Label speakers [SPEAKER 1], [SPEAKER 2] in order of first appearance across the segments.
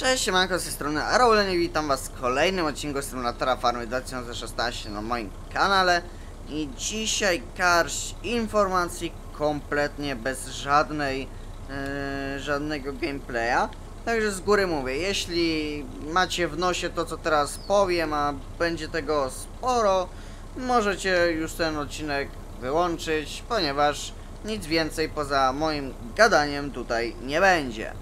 [SPEAKER 1] Cześć, siemanko, z tej strony Araulenie, witam was w kolejnym odcinku Symulatora Farmy 2016 na moim kanale i dzisiaj karść informacji kompletnie bez żadnej, yy, żadnego gameplaya także z góry mówię, jeśli macie w nosie to co teraz powiem, a będzie tego sporo możecie już ten odcinek wyłączyć, ponieważ nic więcej poza moim gadaniem tutaj nie będzie.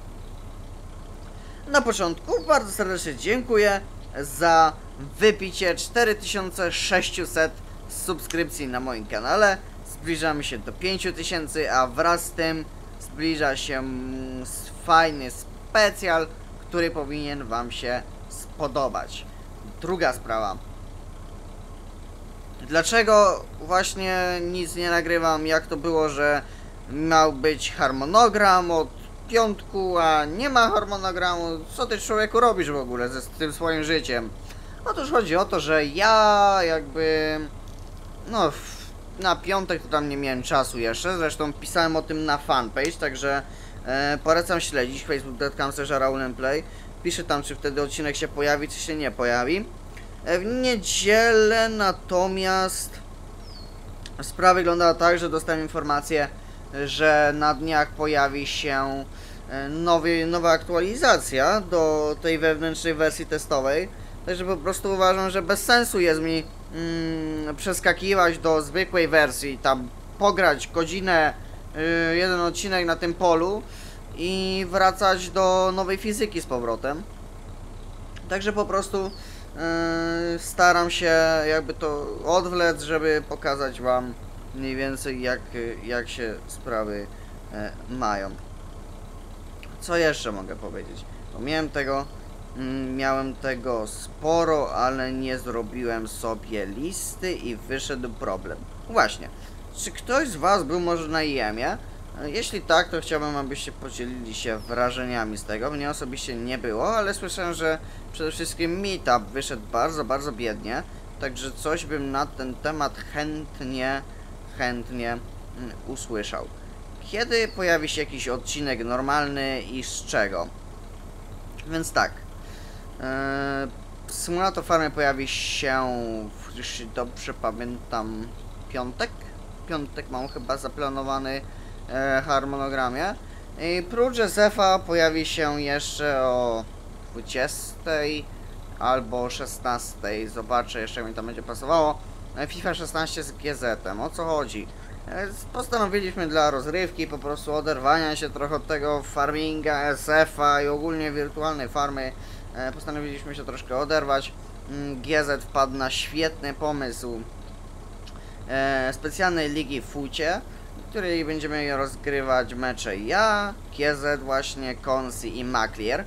[SPEAKER 1] Na początku bardzo serdecznie dziękuję za wypicie 4600 subskrypcji na moim kanale. Zbliżamy się do 5000, a wraz z tym zbliża się mm, fajny specjal, który powinien Wam się spodobać. Druga sprawa. Dlaczego właśnie nic nie nagrywam? Jak to było, że miał być harmonogram od piątku, a nie ma harmonogramu? Co ty człowieku robisz w ogóle ze tym swoim życiem? Otóż chodzi o to, że ja jakby no na piątek to tam nie miałem czasu jeszcze, zresztą pisałem o tym na fanpage, także e, polecam śledzić facebook.com play. Piszę tam, czy wtedy odcinek się pojawi, czy się nie pojawi. E, W niedzielę natomiast sprawa wyglądała tak, że dostałem informację, że na dniach pojawi się e, nowy, nowa aktualizacja do tej wewnętrznej wersji testowej. Także po prostu uważam, że bez sensu jest mi mm, przeskakiwać do zwykłej wersji, tam pograć godzinę, y, jeden odcinek na tym polu i wracać do nowej fizyki z powrotem. Także po prostu Yy, staram się jakby to odwlec, żeby pokazać wam mniej więcej jak, jak się sprawy e, mają. Co jeszcze mogę powiedzieć? Miałem tego, mm, miałem tego sporo, ale nie zrobiłem sobie listy i wyszedł problem. Właśnie, czy ktoś z was był może na IEM-ie? E, Jeśli tak, to chciałbym, abyście podzielili się wrażeniami z tego. Mnie osobiście nie było, ale słyszałem, że przede wszystkim meetup wyszedł bardzo, bardzo biednie. Także coś bym na ten temat chętnie, chętnie mm, usłyszał. Kiedy pojawi się jakiś odcinek normalny i z czego? Więc tak. Eee, Symulator Farmy pojawi się, w, jeśli dobrze pamiętam, piątek? Piątek mam chyba zaplanowany e, harmonogramie. I prócz Józefa pojawi się jeszcze o 20 albo 16. Zobaczę jeszcze mi to będzie pasowało. E, FIFA 16 z GZ. -em. O co chodzi? E, Postanowiliśmy dla rozrywki po prostu oderwania się trochę od tego farminga, SF-a i ogólnie wirtualnej farmy. E, Postanowiliśmy się troszkę oderwać. Mm, GZ wpadł na świetny pomysł e, specjalnej ligi w Fucie, w której będziemy rozgrywać mecze ja, GZ właśnie, Konsi i Maklier,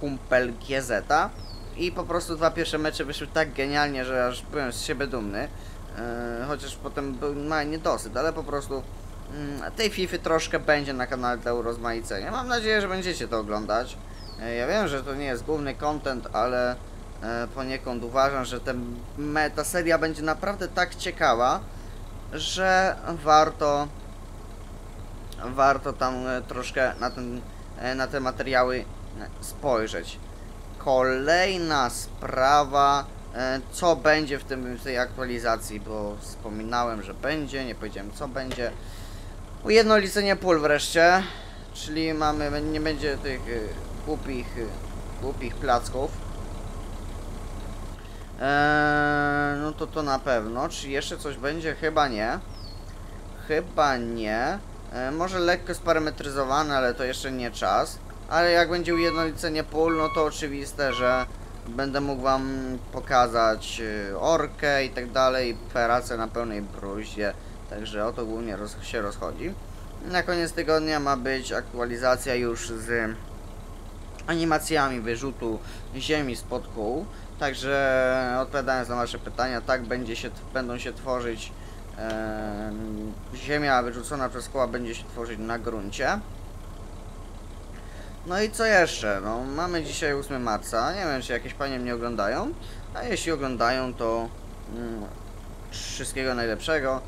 [SPEAKER 1] kumpel GZ-a. I po prostu dwa pierwsze mecze wyszły tak genialnie, że aż byłem z siebie dumny. E, chociaż potem był ma niedosyt, ale po prostu mm, tej FIFA troszkę będzie na kanale dla urozmaicenia. Mam nadzieję, że będziecie to oglądać. E, ja wiem, że to nie jest główny content, ale e, poniekąd uważam, że ta seria będzie naprawdę tak ciekawa, że warto warto tam troszkę na, ten, na te materiały spojrzeć. Kolejna sprawa, e, co będzie w, tym, w tej aktualizacji, bo wspominałem, że będzie, nie powiedziałem co będzie. Ujednolicenie pól wreszcie, czyli mamy, nie będzie tych e, głupich, e, głupich placków. Eee, no to to na pewno. Czy jeszcze coś będzie? Chyba nie. Chyba nie. E, może lekko sparametryzowane, ale to jeszcze nie czas. Ale jak będzie ujednolicenie pól, no to oczywiste, że będę mógł wam pokazać e, orkę i tak dalej, pracę na pełnej bruździe. Także o to głównie roz się rozchodzi. Na koniec tygodnia ma być aktualizacja już z animacjami wyrzutu ziemi spod kół. Także odpowiadając na wasze pytania, tak będzie się, będą się tworzyć em, ziemia wyrzucona przez koła będzie się tworzyć na gruncie. No i co jeszcze? No, mamy dzisiaj 8 marca. Nie wiem, czy jakieś panie mnie oglądają. A jeśli oglądają, to mm, wszystkiego najlepszego.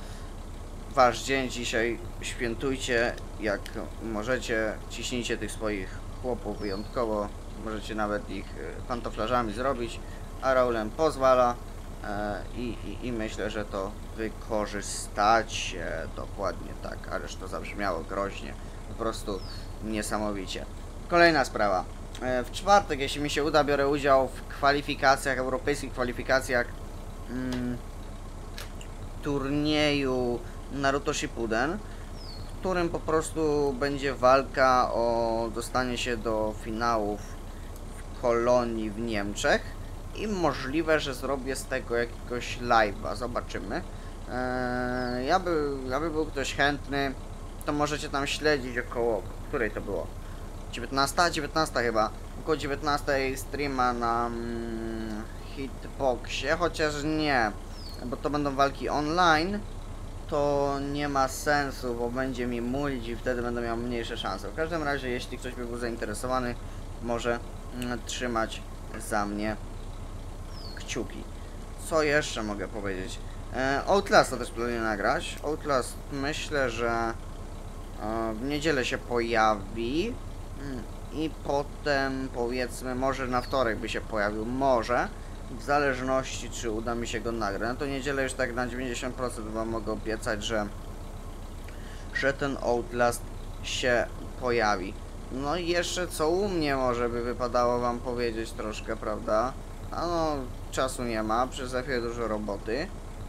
[SPEAKER 1] Wasz dzień dzisiaj świętujcie jak możecie. Ciśnijcie tych swoich chłopów wyjątkowo możecie nawet ich e, pantoflarzami zrobić, a Raulem pozwala e, i, i, i myślę, że to wykorzystacie dokładnie tak, ależ to zabrzmiało groźnie, po prostu niesamowicie. Kolejna sprawa. E, W czwartek, jeśli mi się uda, biorę udział w kwalifikacjach, europejskich kwalifikacjach mm, turnieju Naruto Shippuden, w którym po prostu będzie walka o dostanie się do finałów w Kolonii w Niemczech i możliwe, że zrobię z tego jakiegoś live'a, zobaczymy. Eee, ja, by, był ktoś chętny, to możecie tam śledzić około, której to było? 19? 19 chyba. Około 19 streama na mm, Hitboxie, chociaż nie, bo to będą walki online, to nie ma sensu, bo będzie mi mulić i wtedy będę miał mniejsze szanse. W każdym razie, jeśli ktoś by był zainteresowany, może mm, trzymać za mnie kciuki. Co jeszcze mogę powiedzieć? E, Outlasta też planuję nagrać. Outlast myślę, że e, w niedzielę się pojawi i potem powiedzmy może na wtorek by się pojawił, może w zależności czy uda mi się go nagrać. No to niedzielę już tak na 90% wam mogę obiecać, że że ten Outlast się pojawi. No i jeszcze co u mnie może by wypadało wam powiedzieć troszkę, prawda? A no, czasu nie ma, przy Zefie dużo roboty.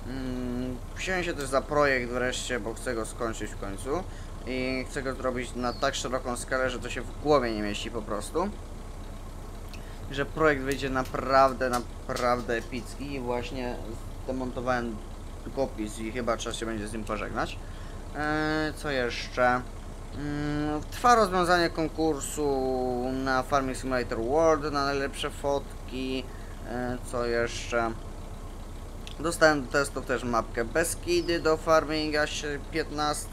[SPEAKER 1] Mm, wziąłem się też za projekt wreszcie, bo chcę go skończyć w końcu. I chcę go zrobić na tak szeroką skalę, że to się w głowie nie mieści po prostu. Że projekt wyjdzie naprawdę, naprawdę epicki i właśnie demontowałem długopis i chyba trzeba się będzie z nim pożegnać. Eee, co jeszcze? Mm, Trwa rozwiązanie konkursu na Farming Simulator World na najlepsze fotki. E, Co jeszcze? Dostałem do testów też mapkę Beskidy do Farminga 15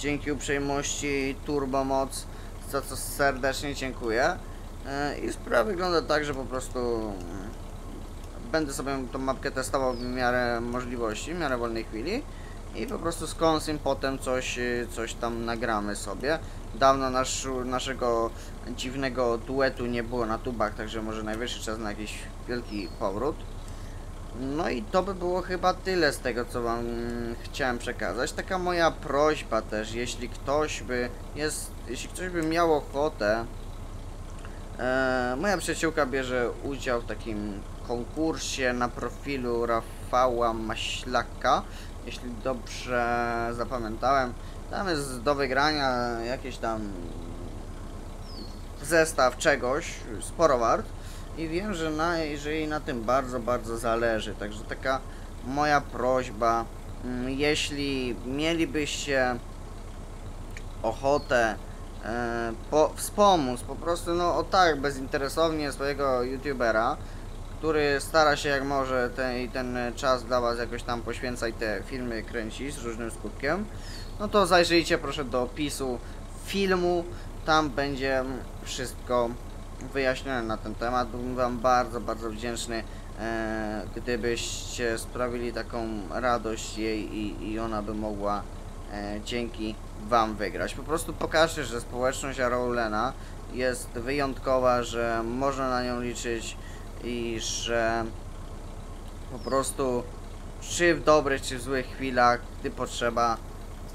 [SPEAKER 1] dzięki uprzejmości Turbomoc, za co serdecznie dziękuję. E, I sprawa wygląda tak, że po prostu mm, będę sobie tą mapkę testował w miarę możliwości, w miarę wolnej chwili i po prostu z Konsim potem coś, y, coś tam nagramy sobie. Dawno nasz, naszego dziwnego duetu nie było na tubach, także może najwyższy czas na jakiś wielki powrót. No i to by było chyba tyle z tego, co wam chciałem przekazać. Taka moja prośba też, jeśli ktoś by jest, jeśli ktoś by miał ochotę, e, moja przyjaciółka bierze udział w takim konkursie na profilu Rafała Maślaka, jeśli dobrze zapamiętałem. Tam jest do wygrania jakieś tam zestaw czegoś, sporo wart. I wiem, że, na, że jej na tym bardzo, bardzo zależy. Także taka moja prośba, mm, jeśli mielibyście ochotę e, po, wspomóc po prostu, no o tak, bezinteresownie swojego youtubera, który stara się jak może ten, ten czas dla was jakoś tam poświęca i te filmy kręci z różnym skutkiem, no to zajrzyjcie proszę do opisu filmu, tam będzie wszystko wyjaśnione na ten temat. Byłbym wam bardzo, bardzo wdzięczny, e, gdybyście sprawili taką radość jej i, i ona by mogła e, dzięki wam wygrać. Po prostu pokażcie, że społeczność Arolena jest wyjątkowa, że można na nią liczyć i że po prostu czy w dobrych, czy w złych chwilach, gdy potrzeba,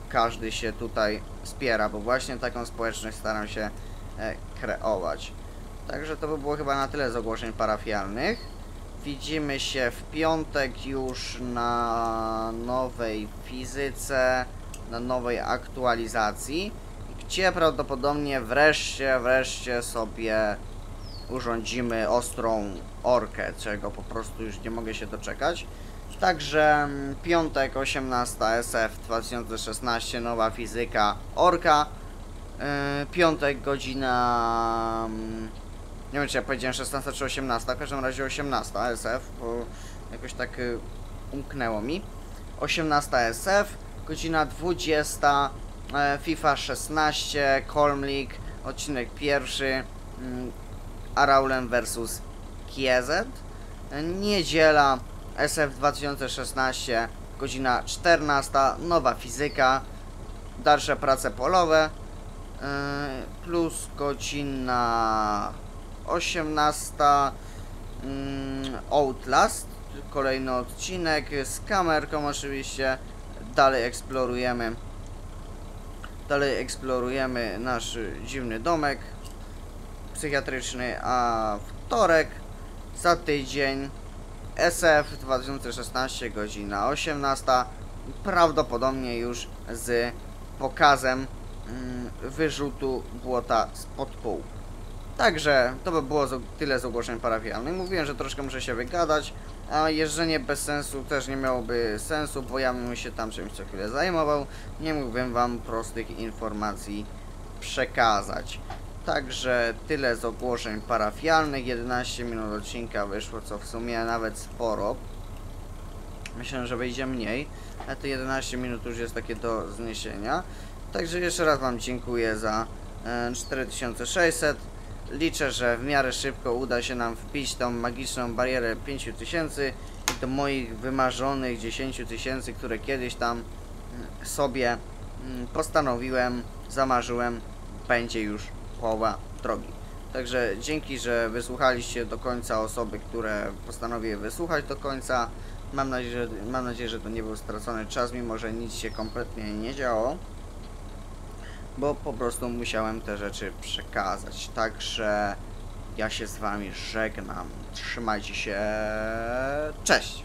[SPEAKER 1] każdy się tutaj wspiera, bo właśnie taką społeczność staram się e, kreować. Także to by było chyba na tyle z ogłoszeń parafialnych. Widzimy się w piątek już na nowej fizyce, na nowej aktualizacji, gdzie prawdopodobnie wreszcie, wreszcie sobie urządzimy ostrą orkę, czego po prostu już nie mogę się doczekać. Także mm, piątek 18 SF 2016 nowa fizyka orka. Yy, piątek godzina mm, nie wiem czy ja powiedziałem 16 czy 18, w każdym razie 18 SF, bo jakoś tak y, umknęło mi. 18 SF, godzina 20, e, FIFA 16, Colm League, odcinek pierwszy, mm, Araulem versus Kiezet. Niedziela SF 2016, godzina 14, nowa fizyka, dalsze prace polowe, e, plus godzina 18 mm, Outlast, kolejny odcinek z kamerką oczywiście. Dalej eksplorujemy. Dalej eksplorujemy nasz dziwny domek psychiatryczny, a wtorek za tydzień SF 2016 godzina 18 prawdopodobnie już z pokazem mm, wyrzutu błota spod pół. Także to by było tyle z ogłoszeń parafialnych. Mówiłem, że troszkę muszę się wygadać, a jeżdżenie bez sensu też nie miałoby sensu, bo ja bym się tam czymś co chwilę zajmował. Nie mógłbym wam prostych informacji przekazać. Także tyle z ogłoszeń parafialnych. 11 minut odcinka wyszło, co w sumie nawet sporo. Myślę, że wyjdzie mniej, ale te 11 minut już jest takie do zniesienia. Także jeszcze raz Wam dziękuję za e, 4600. Liczę, że w miarę szybko uda się nam wbić tą magiczną barierę 5000 i do moich wymarzonych 10 tysięcy, które kiedyś tam mm, sobie mm, postanowiłem, zamarzyłem, będzie już połowa drogi. Także dzięki, że wysłuchaliście do końca osoby, które postanowiły wysłuchać do końca. Mam nadzieję, że, mam nadzieję, że to nie był stracony czas, mimo że nic się kompletnie nie działo. Bo po prostu musiałem te rzeczy przekazać. Także ja się z wami żegnam. Trzymajcie się. Cześć!